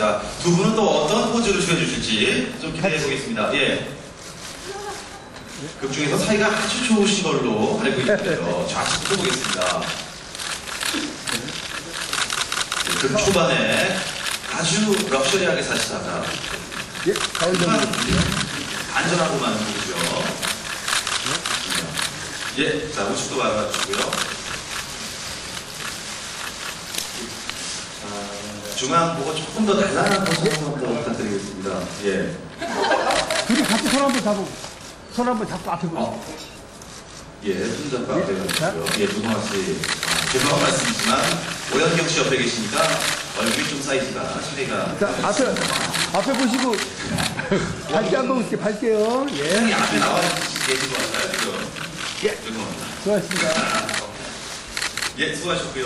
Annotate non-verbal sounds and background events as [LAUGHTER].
하겠습니다. 두 분은 또 어떤 포즈를 취해주실지 좀 기대해 보겠습니다. 예. 극 중에서 사이가 아주 좋으신 걸로 알고 있는데요. [LAUGHS] 좌측부터 보겠습니다. 네, 극 초반에 아주 럭셔리하게 사시다가 예, 가운데 보겠습니다. 안전하고만 보죠. 예, 자, 우측도 말아주고요. 중앙 보고 조금 더 단단한 포즈 한번 더 부탁드리겠습니다. 예. 둘이 같이 손 한번 잡고, 손 한번 잡고 앞에 보세요. 어. 예, 손 잡고 앞에 예, 가주시고요. 예, 조성아 씨. 아, 죄송한 말씀이지만, 오현경 씨 옆에 계시니까 얼굴이 좀 사이즈가 차이가. 자, 앞에, 앞에 보시고, [LAUGHS] 밝게 한번 볼게요. 밝게요. 예, 형이 앞에 나와 계신 것 같아요, 지금. 예. 죄송합니다. 수고하셨습니다. 예, 수고하셨고요.